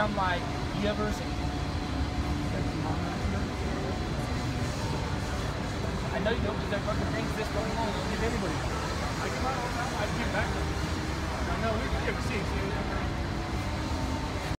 I'm like, you ever seen? I know you don't because there fucking things this going on. Don't give anybody. I come out all the time. I get back. I know. We have seen. seat.